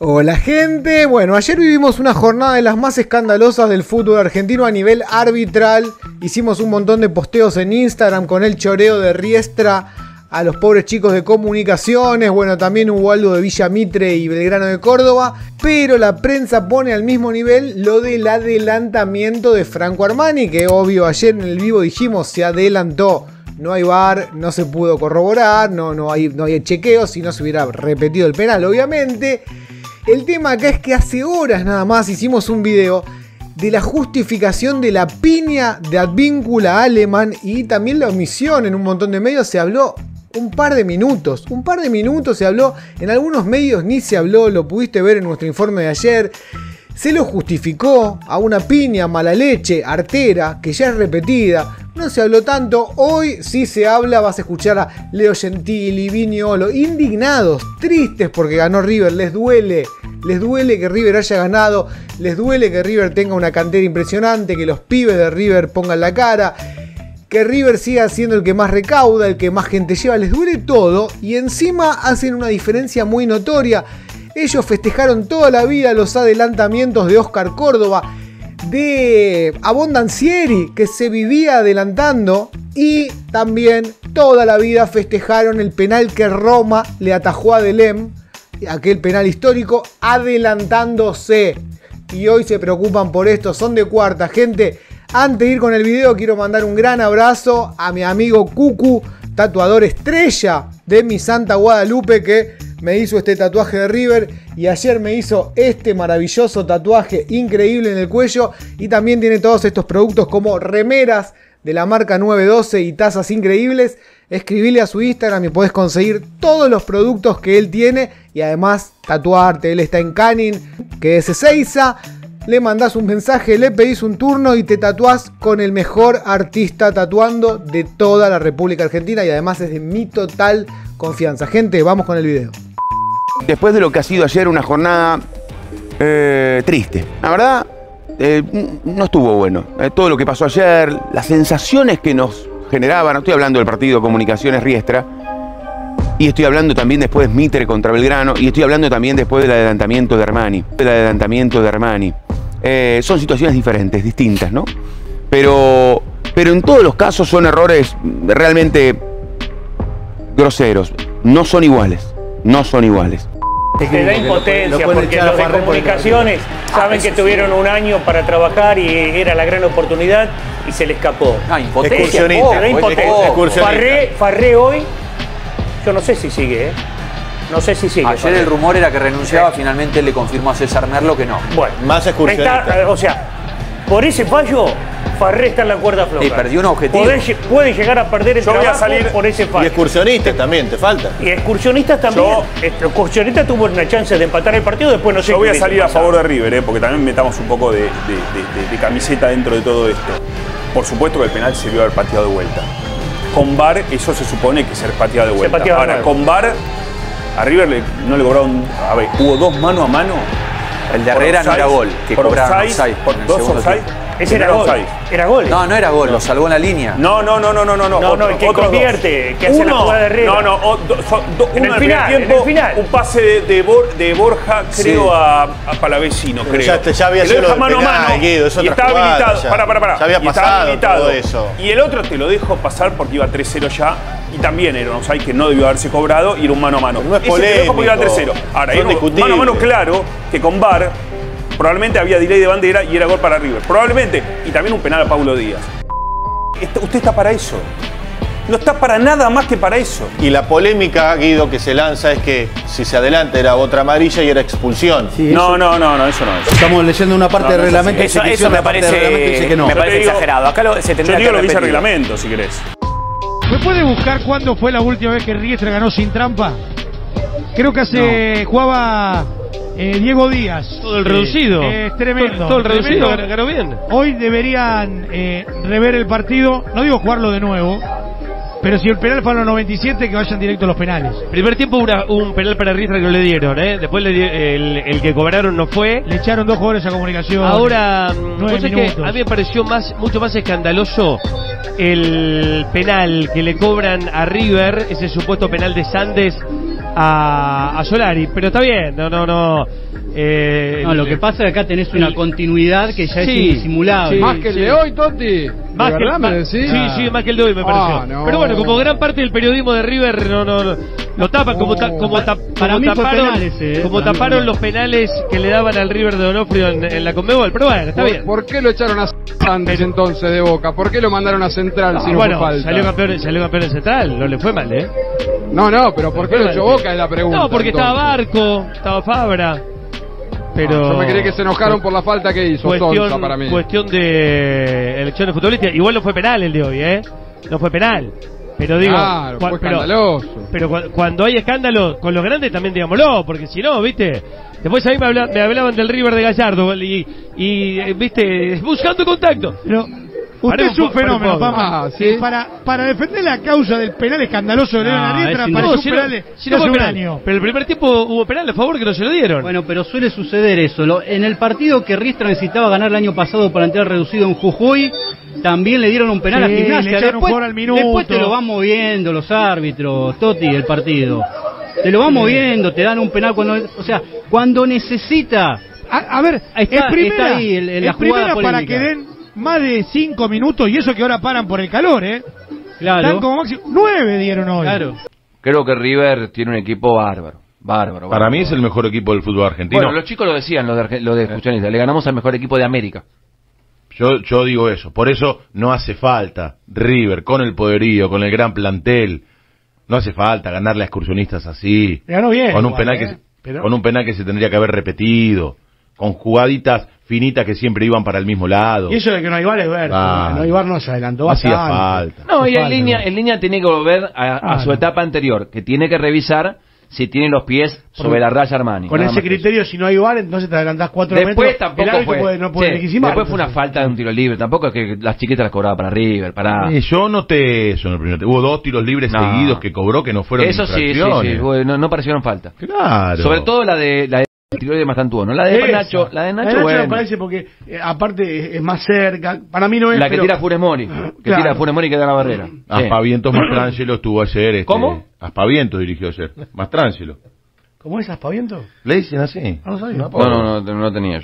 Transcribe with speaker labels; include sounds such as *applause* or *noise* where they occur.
Speaker 1: Hola gente, bueno, ayer vivimos una jornada de las más escandalosas del fútbol argentino a nivel arbitral. Hicimos un montón de posteos en Instagram con el choreo de Riestra a los pobres chicos de comunicaciones. Bueno, también hubo algo de Villa Mitre y Belgrano de Córdoba. Pero la prensa pone al mismo nivel lo del adelantamiento de Franco Armani, que obvio ayer en el vivo dijimos se adelantó. No hay bar, no se pudo corroborar, no, no, hay, no hay chequeos, si no se hubiera repetido el penal, obviamente. El tema acá es que hace horas nada más hicimos un video de la justificación de la piña de Advíncula Alemán y también la omisión en un montón de medios. Se habló un par de minutos, un par de minutos se habló, en algunos medios ni se habló, lo pudiste ver en nuestro informe de ayer. Se lo justificó a una piña mala leche, artera, que ya es repetida. No se habló tanto, hoy sí se habla, vas a escuchar a Leo Gentili, Viñolo, indignados, tristes porque ganó River, les duele, les duele que River haya ganado, les duele que River tenga una cantera impresionante, que los pibes de River pongan la cara, que River siga siendo el que más recauda, el que más gente lleva, les duele todo y encima hacen una diferencia muy notoria. Ellos festejaron toda la vida los adelantamientos de Oscar Córdoba, de Abondancieri, que se vivía adelantando, y también toda la vida festejaron el penal que Roma le atajó a Delem, aquel penal histórico, adelantándose. Y hoy se preocupan por esto, son de cuarta, gente. Antes de ir con el video, quiero mandar un gran abrazo a mi amigo Cucu, tatuador estrella de mi Santa Guadalupe, que me hizo este tatuaje de River y ayer me hizo este maravilloso tatuaje increíble en el cuello y también tiene todos estos productos como remeras de la marca 912 y tazas increíbles. Escribile a su Instagram y podés conseguir todos los productos que él tiene y además tatuarte. Él está en Canin, que es Ezeiza. Le mandás un mensaje, le pedís un turno y te tatuás con el mejor artista tatuando de toda la República Argentina y además es de mi total confianza. Gente, vamos con el video.
Speaker 2: Después de lo que ha sido ayer una jornada eh, triste. La verdad, eh, no estuvo bueno. Eh, todo lo que pasó ayer, las sensaciones que nos generaban, no estoy hablando del partido Comunicaciones Riestra, y estoy hablando también después de Mitre contra Belgrano, y estoy hablando también después del adelantamiento de Armani. El adelantamiento de Armani. son situaciones diferentes, distintas, ¿no? Pero, pero en todos los casos son errores realmente groseros. No son iguales no son iguales.
Speaker 3: Te da impotencia porque los de comunicaciones saben que tuvieron un año para trabajar y era la gran oportunidad y se le escapó.
Speaker 4: Ah, impotencia. Te
Speaker 3: da impotencia. Farré, Farré hoy, yo no sé si sigue, ¿eh? No sé si sigue.
Speaker 4: Ayer el rumor era que renunciaba, finalmente le confirmó a César Merlo que no.
Speaker 3: Bueno, más excursionista. o sea, por ese fallo Farré está en la cuerda floja.
Speaker 4: Y perdió un objetivo.
Speaker 3: Puede, llegar a perder el Yo voy a salir por ese fallo.
Speaker 5: Y excursionistas también, te falta.
Speaker 3: Y excursionistas también. Yo, excursionista tuvo una chance de empatar el partido, después no sé
Speaker 5: Yo voy a salir a favor de River, eh, porque también metamos un poco de, camiseta dentro de todo esto. Por supuesto que el penal se vio haber pateado de vuelta. Con VAR, eso se supone que ser pateado de vuelta. Ahora, con VAR, a River no le cobraron. A ver, hubo dos mano a mano.
Speaker 4: El de Herrera no era gol, que cobraron
Speaker 5: por dos offside
Speaker 3: ese era gol. Era gol.
Speaker 4: No, no era gol, lo salvó en la línea.
Speaker 5: No, no, no, no, no, no.
Speaker 3: No, no, el que convierte, que hace la jugada de Herrera.
Speaker 5: No, no, en el final, en el final. Un pase de, de, Borja, creo, a, a Palavecino, creo.
Speaker 1: Ya, ya había sido lo mano a mano.
Speaker 5: Guido, y estaba habilitado.
Speaker 1: Ya. Para, para, para. Ya había pasado todo eso.
Speaker 5: Y el otro te lo dejo pasar porque iba 3-0 ya. Y también era un offside que no debió haberse cobrado y era un mano a mano.
Speaker 1: No es polémico.
Speaker 5: porque iba 3-0. Ahora, era un mano a mano claro que con VAR Probablemente había delay de bandera y era gol para River. Probablemente. Y también un penal a Paulo Díaz. Usted está para eso. No está para nada más que para eso.
Speaker 1: Y la polémica, Guido, que se lanza es que si se adelanta era otra amarilla y era expulsión.
Speaker 5: no, no, no, no, eso no es.
Speaker 1: Estamos leyendo una parte del reglamento.
Speaker 4: Eso, eso me parece, me parece exagerado. Acá lo, se tendría
Speaker 5: yo digo lo dice el reglamento, si querés.
Speaker 6: ¿Me puede buscar cuándo fue la última vez que Riestra ganó sin trampa? Creo que hace jugaba eh, Diego Díaz.
Speaker 5: Todo el reducido.
Speaker 6: Eh, es tremendo.
Speaker 5: Todo, el reducido ganó bien.
Speaker 6: Hoy deberían eh, rever el partido. No digo jugarlo de nuevo. Pero si el penal fue a los 97, que vayan directo a los penales.
Speaker 7: Primer tiempo una, un penal para Riestra que no le dieron, ¿eh? Después el, que cobraron no fue.
Speaker 6: Le echaron dos jugadores a comunicación.
Speaker 7: Ahora, que a mí me pareció más, mucho más escandaloso el penal que le cobran a River, ese supuesto penal de Sandes a, a Solari, pero está bien, no, no, no. Eh,
Speaker 8: No, lo que pasa es que acá tenés una continuidad que ya es
Speaker 7: Sí,
Speaker 8: indisimulable.
Speaker 7: sí,
Speaker 9: Más que el
Speaker 7: sí.
Speaker 9: de hoy, Totti.
Speaker 7: Más
Speaker 9: ¿De
Speaker 7: que,
Speaker 9: verdad me
Speaker 7: sí, sí, más que el de hoy me
Speaker 9: Ah,
Speaker 7: pareció.
Speaker 9: no.
Speaker 7: Pero bueno, como gran parte del periodismo de River no, no, no, lo tapan como, ta- como, ta-
Speaker 8: para
Speaker 7: como
Speaker 8: mí
Speaker 7: taparon,
Speaker 8: eh,
Speaker 7: como
Speaker 8: para
Speaker 7: taparon los penales que le daban al River de Donofrio en, en la Conmebol. Pero bueno, está
Speaker 9: ¿Por,
Speaker 7: bien.
Speaker 9: por qué lo echaron a antes entonces de Boca? ¿Por qué lo mandaron a Central
Speaker 7: Ah,
Speaker 9: si no
Speaker 7: bueno,
Speaker 9: fue falta?
Speaker 7: salió campeón, salió campeón en Central, no le fue mal, ¿eh?
Speaker 9: No, no, pero ¿por qué lo echó Boca es la pregunta.
Speaker 7: No, porque estaba. Barco, estaba Fabra. Pero.
Speaker 9: Yo me creí que se enojaron por la falta que hizo
Speaker 7: cuestión,
Speaker 9: para mí.
Speaker 7: cuestión de elecciones futbolísticas. Igual no fue penal el de hoy, ¿eh? No fue penal. Pero digo.
Speaker 9: Claro,
Speaker 7: cua-
Speaker 9: fue
Speaker 7: pero,
Speaker 9: escandaloso.
Speaker 7: pero cu- cuando hay escándalo con los grandes también digámoslo, porque si no, ¿viste? Después a mí me, habla- me hablaban del River de Gallardo y, y eh, ¿viste? *laughs* Buscando contacto.
Speaker 6: Pero usted es un fenómeno. Pampa.
Speaker 9: Ah, ¿sí?
Speaker 6: Para, para defender la causa del penal escandaloso de León
Speaker 8: No,
Speaker 6: Arrieta,
Speaker 8: es
Speaker 6: para
Speaker 8: No,
Speaker 6: un penal
Speaker 7: si
Speaker 6: hace un año.
Speaker 7: Pero el primer tiempo hubo penal a favor que no se lo dieron.
Speaker 8: Bueno, pero suele suceder eso. Lo- en el partido que Riestra necesitaba ganar el año pasado para entrar reducido en Jujuy, también le dieron un penal
Speaker 6: Sí,
Speaker 8: a Gimnasia.
Speaker 6: un
Speaker 8: Después,
Speaker 6: jugador al minuto.
Speaker 8: después te lo van moviendo los árbitros, Toti, del partido. Te lo van moviendo, te dan un penal cuando... O sea, cuando necesita...
Speaker 6: A, a ver,
Speaker 8: está-
Speaker 6: en primera,
Speaker 8: está ahí el- el- la
Speaker 6: primera para que den más de 5 minutos, y eso que ahora paran por el calor, ¿eh?
Speaker 8: Claro,
Speaker 6: Dan como máximo 9 dieron hoy.
Speaker 8: claro.
Speaker 4: Creo que River tiene un equipo bárbaro. Bárbaro.
Speaker 10: Para mí es el mejor equipo del fútbol argentino.
Speaker 4: Bueno, los chicos lo decían, los de, los de excursionistas. Le ganamos al mejor equipo de América.
Speaker 10: Yo, yo digo eso. Por eso no hace falta River con el poderío, con el gran plantel. No hace falta ganarle a excursionistas así.
Speaker 6: Le ganó bien
Speaker 10: Con un
Speaker 6: igual,
Speaker 10: penal
Speaker 6: ¿eh?
Speaker 10: que se-
Speaker 6: Pero-
Speaker 10: con un penal que se tendría que haber repetido, con jugaditas finitas que siempre iban para el mismo lado.
Speaker 6: Y eso de que no hay bar es ver.
Speaker 10: Ah.
Speaker 6: no hay bar no se adelantó
Speaker 10: No hacía
Speaker 6: bastante.
Speaker 10: falta.
Speaker 4: No, y en línea,
Speaker 6: ¿no?
Speaker 4: en línea tiene que volver a, a
Speaker 6: Ah,
Speaker 4: su
Speaker 6: no.
Speaker 4: etapa anterior, que tiene que revisar si tiene los pies sobre la raya Armani.
Speaker 6: Con ese criterio, si no hay bar, entonces te adelantás 4
Speaker 4: eso. Después
Speaker 6: metros.
Speaker 4: tampoco
Speaker 6: el
Speaker 4: fue.
Speaker 6: puede- no puede
Speaker 4: sí, después fue una falta de un tiro libre. Tampoco es que las chiquitas las cobraba para River, para.
Speaker 10: Eh, yo noté eso en el primer. Hubo dos tiros libres
Speaker 4: No.
Speaker 10: seguidos que cobró que no fueron
Speaker 4: Eso sí, sí, sí. No, no parecieron falta.
Speaker 10: Claro.
Speaker 4: Sobre todo la de la de de Mastantuono. ¿no? La de
Speaker 6: Esa.
Speaker 4: Nacho, la de Nacho,
Speaker 6: me
Speaker 4: bueno.
Speaker 6: parece porque, eh, aparte, es, más cerca. Para mí no es.
Speaker 4: La que
Speaker 6: pero-
Speaker 4: tira Funes Mori. Que
Speaker 6: Claro.
Speaker 4: tira Funes Mori que da la barrera. Sí.
Speaker 10: Aspavientos Mastrangelo estuvo ayer. Este,
Speaker 4: ¿Cómo?
Speaker 10: Aspavientos dirigió ayer. Mastrangelo.
Speaker 6: ¿Cómo es aspaviento?
Speaker 10: ¿Le dicen así?
Speaker 6: No sabía.
Speaker 4: No, no, no, no tenía.